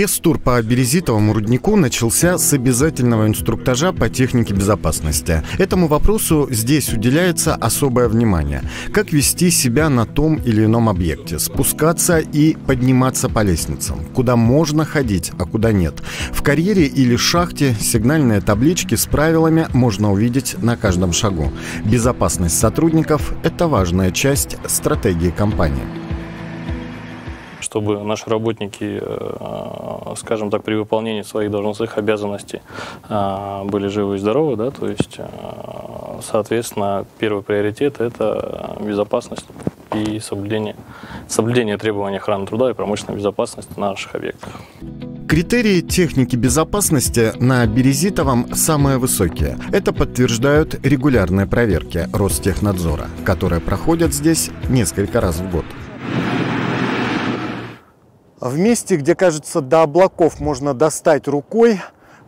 Пресс-тур по Березитовому руднику начался с обязательного инструктажа по технике безопасности. Этому вопросу здесь уделяется особое внимание. Как вести себя на том или ином объекте, спускаться и подниматься по лестницам, куда можно ходить, а куда нет. В карьере или шахте сигнальные таблички с правилами можно увидеть на каждом шагу. Безопасность сотрудников – это важная часть стратегии компании чтобы наши работники, э, скажем так, при выполнении своих должностных обязанностей э, были живы и здоровы, да, то есть, э, соответственно, первый приоритет – это безопасность и соблюдение, соблюдение требований охраны труда и промышленной безопасности на наших объектах. Критерии техники безопасности на Березитовом самые высокие. Это подтверждают регулярные проверки Ростехнадзора, которые проходят здесь несколько раз в год. В месте, где, кажется, до облаков можно достать рукой,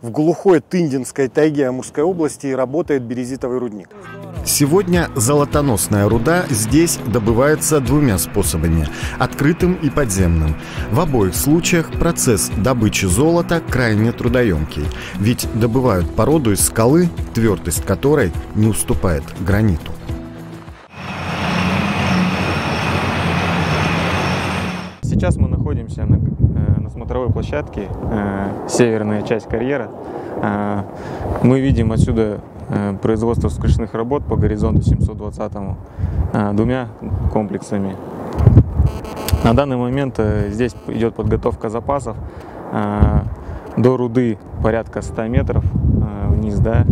в глухой Тындинской тайге Амурской области работает березитовый рудник. Сегодня золотоносная руда здесь добывается двумя способами – открытым и подземным. В обоих случаях процесс добычи золота крайне трудоемкий, ведь добывают породу из скалы, твердость которой не уступает граниту. Сейчас мы находимся на, э, на смотровой площадке, э, северная часть карьера. Э, мы видим отсюда производство скрышных работ по горизонту 720 двумя комплексами. На данный момент здесь идет подготовка запасов до руды порядка 100 метров вниз, да,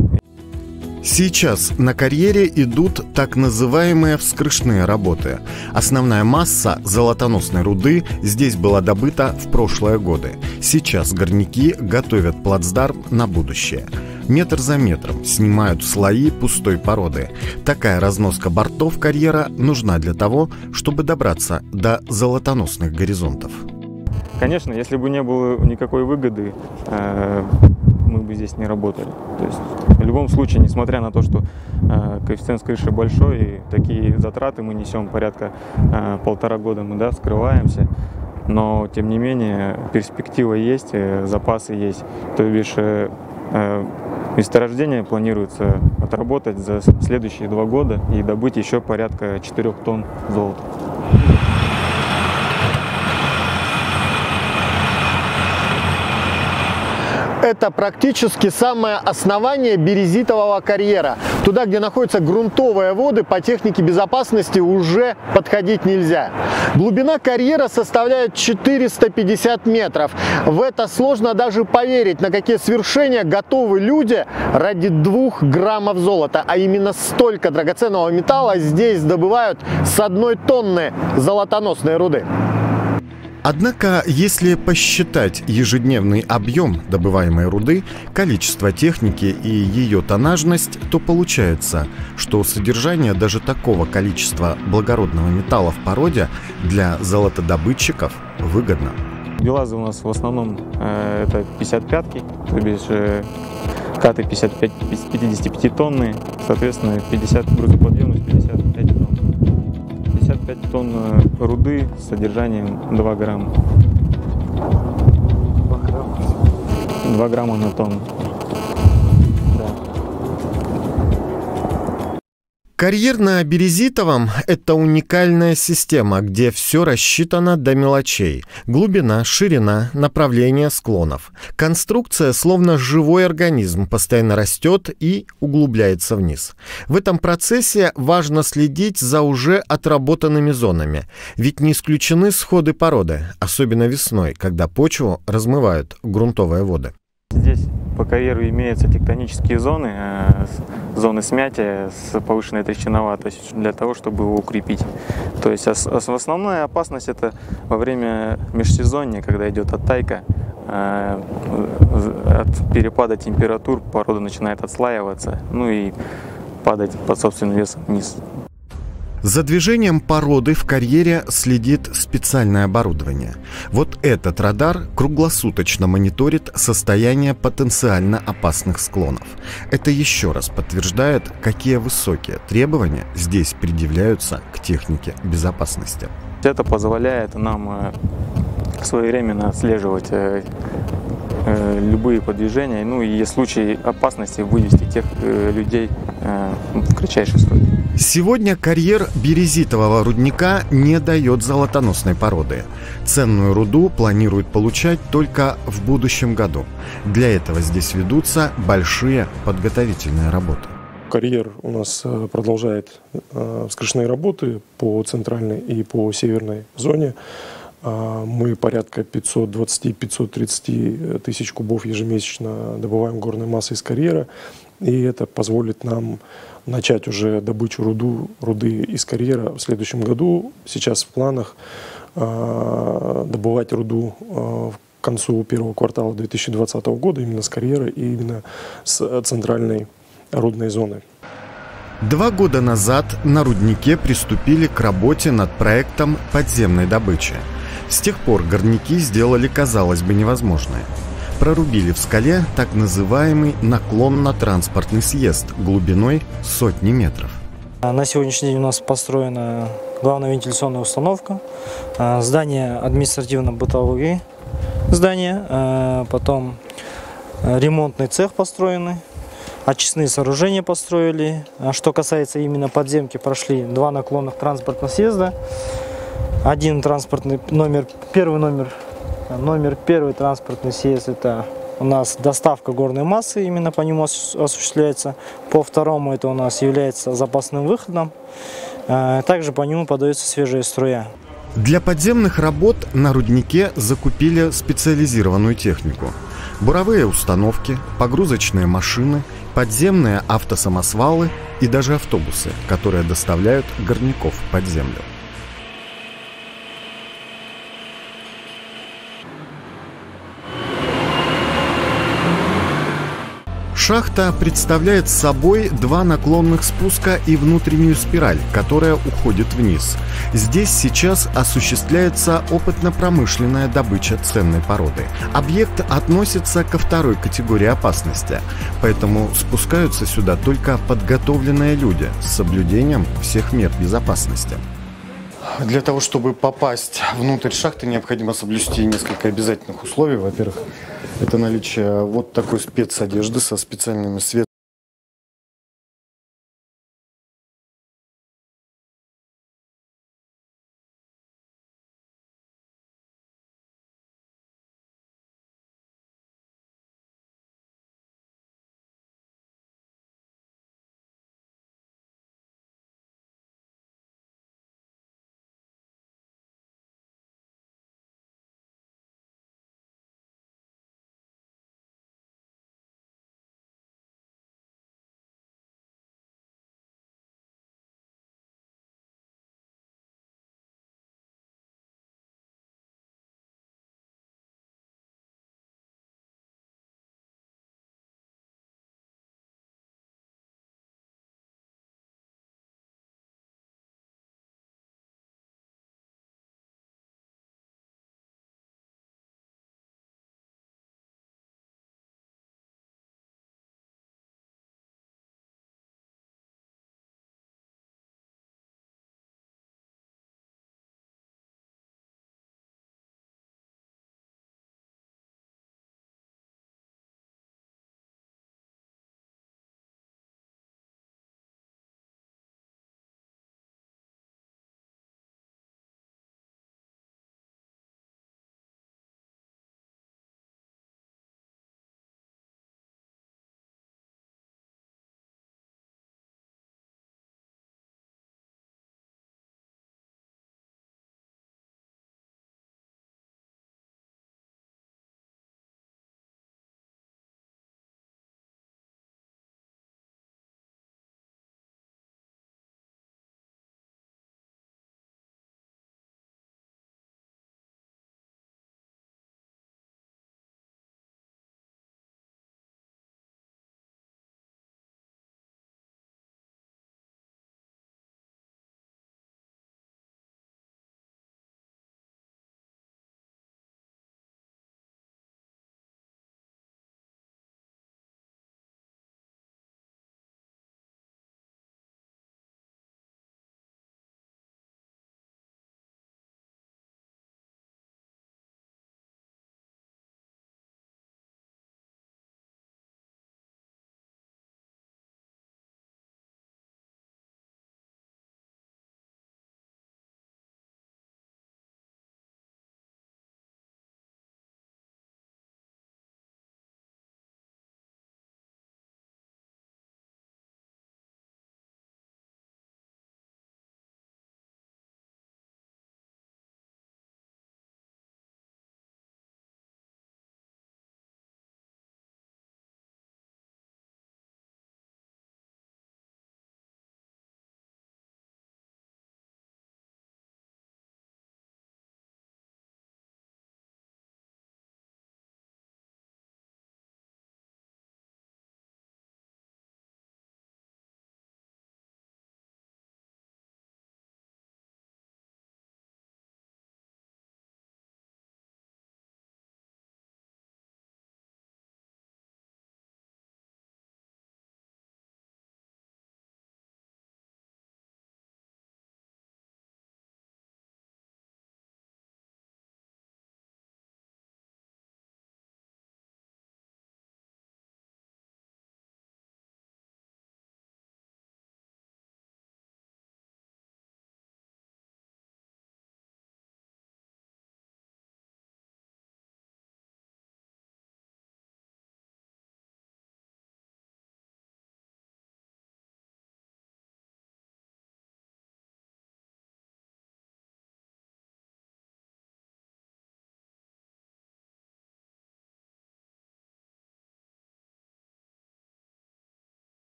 Сейчас на карьере идут так называемые вскрышные работы. Основная масса золотоносной руды здесь была добыта в прошлые годы. Сейчас горняки готовят плацдарм на будущее. Метр за метром снимают слои пустой породы. Такая разноска бортов карьера нужна для того, чтобы добраться до золотоносных горизонтов. Конечно, если бы не было никакой выгоды, э, бы здесь не работали. То есть в любом случае, несмотря на то, что э, коэффициент крыши большой, и такие затраты мы несем порядка э, полтора года, мы да, скрываемся, но тем не менее перспектива есть, э, запасы есть. То бишь э, э, месторождение планируется отработать за следующие два года и добыть еще порядка 4 тонн золота. Это практически самое основание березитового карьера. Туда, где находятся грунтовые воды, по технике безопасности уже подходить нельзя. Глубина карьера составляет 450 метров. В это сложно даже поверить, на какие свершения готовы люди ради двух граммов золота. А именно столько драгоценного металла здесь добывают с одной тонны золотоносной руды. Однако, если посчитать ежедневный объем добываемой руды, количество техники и ее тонажность, то получается, что содержание даже такого количества благородного металла в породе для золотодобытчиков выгодно. Белазы у нас в основном э, это 55-ки, то бишь э, каты 55, 55 тонны, соответственно 50 грузоподъемность 55 тонн. 55 тонн э, руды с содержанием 2 грамма. 2 грамма на тонну. Карьер на Березитовом – это уникальная система, где все рассчитано до мелочей. Глубина, ширина, направление склонов. Конструкция словно живой организм, постоянно растет и углубляется вниз. В этом процессе важно следить за уже отработанными зонами, ведь не исключены сходы породы, особенно весной, когда почву размывают грунтовые воды. Здесь по карьеру имеются тектонические зоны, э, зоны смятия с повышенной трещиноватостью для того, чтобы его укрепить. То есть основная опасность это во время межсезонья, когда идет оттайка, э, от перепада температур порода начинает отслаиваться, ну и падать под собственным весом вниз. За движением породы в карьере следит специальное оборудование. Вот этот радар круглосуточно мониторит состояние потенциально опасных склонов. Это еще раз подтверждает, какие высокие требования здесь предъявляются к технике безопасности. Это позволяет нам э, своевременно отслеживать э, э, любые подвижения, ну и в случае опасности вывести тех людей в кратчайший срок. Сегодня карьер березитового рудника не дает золотоносной породы. Ценную руду планируют получать только в будущем году. Для этого здесь ведутся большие подготовительные работы. Карьер у нас э, продолжает э, вскрышные работы по центральной и по северной зоне. А, Мы порядка 520-530 тысяч кубов ежемесячно добываем горной массы из карьера. И это позволит нам начать уже добычу руду, руды из карьера в следующем году. Сейчас в планах а, добывать руду а, к концу первого квартала 2020 года именно с карьера и именно с центральной рудной зоны. Два года назад на руднике приступили к работе над проектом подземной добычи. С тех пор горняки сделали, казалось бы, невозможное. Прорубили в скале так называемый наклонно-транспортный съезд глубиной сотни метров. На сегодняшний день у нас построена главная вентиляционная установка, а, здание административно-бытовые здания, а, потом а, ремонтный цех построенный, очистные сооружения построили. Что касается именно подземки, прошли два наклонных транспортных съезда. Один транспортный номер, первый номер, номер первый транспортный съезд это у нас доставка горной массы, именно по нему осуществляется. По второму это у нас является запасным выходом. Также по нему подается свежая струя. Для подземных работ на руднике закупили специализированную технику. Буровые установки, погрузочные машины, подземные автосамосвалы и даже автобусы, которые доставляют горняков под землю. Шахта представляет собой два наклонных спуска и внутреннюю спираль, которая уходит вниз. Здесь сейчас осуществляется опытно-промышленная добыча ценной породы. Объект относится ко второй категории опасности, поэтому спускаются сюда только подготовленные люди с соблюдением всех мер безопасности. Для того, чтобы попасть внутрь шахты, необходимо соблюсти несколько обязательных условий. Во-первых, это наличие вот такой спецодежды со специальными свет